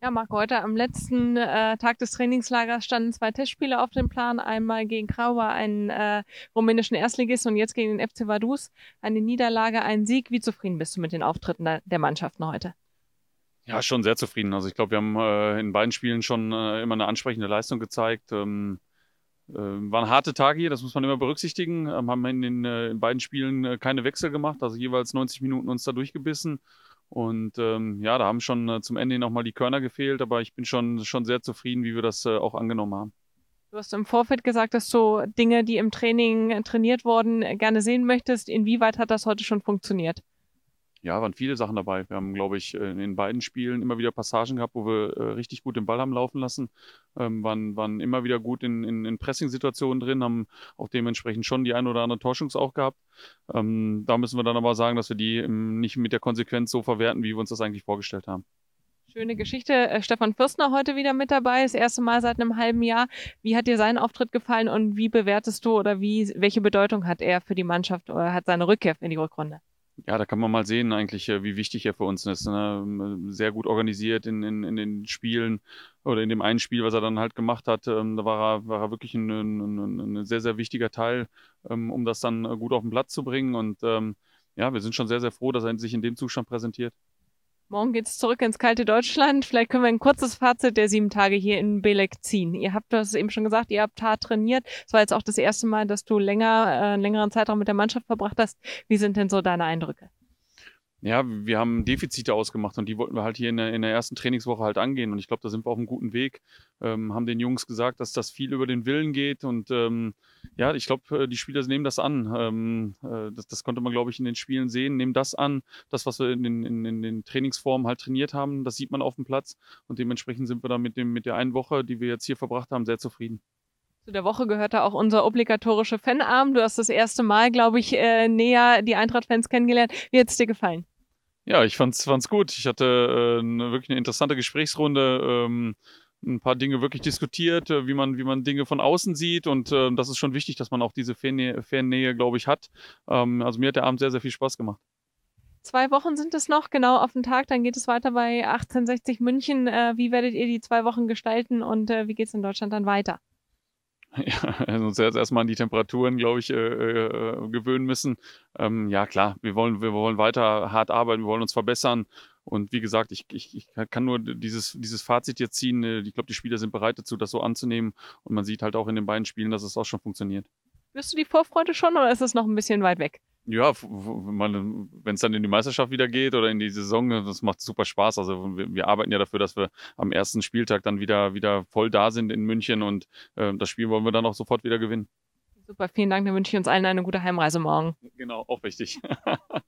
Ja, Marco, heute am letzten äh, Tag des Trainingslagers standen zwei Testspiele auf dem Plan. Einmal gegen Krauber, einen äh, rumänischen Erstligisten und jetzt gegen den FC Vaduz. Eine Niederlage, ein Sieg. Wie zufrieden bist du mit den Auftritten der, der Mannschaften heute? Ja, schon sehr zufrieden. Also ich glaube, wir haben äh, in beiden Spielen schon äh, immer eine ansprechende Leistung gezeigt. Ähm, äh, waren harte Tage hier, das muss man immer berücksichtigen. Ähm, haben in den äh, in beiden Spielen keine Wechsel gemacht, also jeweils 90 Minuten uns da durchgebissen. Und ähm, ja, da haben schon äh, zum Ende nochmal die Körner gefehlt, aber ich bin schon, schon sehr zufrieden, wie wir das äh, auch angenommen haben. Du hast im Vorfeld gesagt, dass du Dinge, die im Training trainiert wurden, äh, gerne sehen möchtest. Inwieweit hat das heute schon funktioniert? Ja, waren viele Sachen dabei. Wir haben, glaube ich, äh, in beiden Spielen immer wieder Passagen gehabt, wo wir äh, richtig gut den Ball haben laufen lassen, ähm, waren, waren immer wieder gut in, in, in Pressing-Situationen drin, haben auch dementsprechend schon die ein oder andere Torschungs auch gehabt. Ähm, da müssen wir dann aber sagen, dass wir die ähm, nicht mit der Konsequenz so verwerten, wie wir uns das eigentlich vorgestellt haben. Schöne Geschichte. Äh, Stefan Fürstner heute wieder mit dabei, das erste Mal seit einem halben Jahr. Wie hat dir sein Auftritt gefallen und wie bewertest du oder wie, welche Bedeutung hat er für die Mannschaft oder hat seine Rückkehr in die Rückrunde? Ja, da kann man mal sehen, eigentlich, äh, wie wichtig er für uns ist. Ne? Sehr gut organisiert in, in, in den Spielen oder in dem einen Spiel, was er dann halt gemacht hat. Ähm, da war er, war er wirklich ein, ein, ein sehr, sehr wichtiger Teil, ähm, um das dann gut auf den Platz zu bringen. Und ähm, ja, wir sind schon sehr, sehr froh, dass er sich in dem Zustand präsentiert. Morgen geht's zurück ins kalte Deutschland. Vielleicht können wir ein kurzes Fazit der sieben Tage hier in Belek ziehen. Ihr habt das eben schon gesagt, ihr habt hart trainiert. Es war jetzt auch das erste Mal, dass du länger, äh, einen längeren Zeitraum mit der Mannschaft verbracht hast. Wie sind denn so deine Eindrücke? Ja, wir haben Defizite ausgemacht und die wollten wir halt hier in der, in der ersten Trainingswoche halt angehen. Und ich glaube, da sind wir auf einem guten Weg. Ähm, haben den Jungs gesagt, dass das viel über den Willen geht. Und ähm, ja, ich glaube, äh, die Spieler nehmen das an. Ähm, äh, das, das konnte man, glaube ich, in den Spielen sehen. Nehmen das an, das, was wir in den, in, in den Trainingsformen halt trainiert haben, das sieht man auf dem Platz. Und dementsprechend sind wir da mit, dem, mit der einen Woche, die wir jetzt hier verbracht haben, sehr zufrieden. Zu der Woche gehörte auch unser obligatorische Fanabend. Du hast das erste Mal, glaube ich, äh, näher die Eintracht-Fans kennengelernt. Wie hat es dir gefallen? Ja, ich fand's, fand's gut. Ich hatte äh, eine, wirklich eine interessante Gesprächsrunde. Ähm, ein paar Dinge wirklich diskutiert, äh, wie man, wie man Dinge von außen sieht. Und äh, das ist schon wichtig, dass man auch diese Fannähe, Fannähe glaube ich, hat. Ähm, also mir hat der Abend sehr, sehr viel Spaß gemacht. Zwei Wochen sind es noch, genau auf den Tag. Dann geht es weiter bei 1860 München. Äh, wie werdet ihr die zwei Wochen gestalten und äh, wie geht es in Deutschland dann weiter? Ja, also uns jetzt erstmal an die Temperaturen, glaube ich, äh, äh, gewöhnen müssen. Ähm, ja, klar, wir wollen, wir wollen weiter hart arbeiten, wir wollen uns verbessern. Und wie gesagt, ich, ich, ich kann nur dieses, dieses Fazit jetzt ziehen. Äh, ich glaube, die Spieler sind bereit dazu, das so anzunehmen. Und man sieht halt auch in den beiden Spielen, dass es auch schon funktioniert. Wirst du die Vorfreude schon oder ist es noch ein bisschen weit weg? Ja, wenn es dann in die Meisterschaft wieder geht oder in die Saison, das macht super Spaß. Also wir, wir, arbeiten ja dafür, dass wir am ersten Spieltag dann wieder, wieder voll da sind in München und äh, das Spiel wollen wir dann auch sofort wieder gewinnen. Super, vielen Dank. Dann wünsche ich uns allen eine gute Heimreise morgen. Genau, auch wichtig.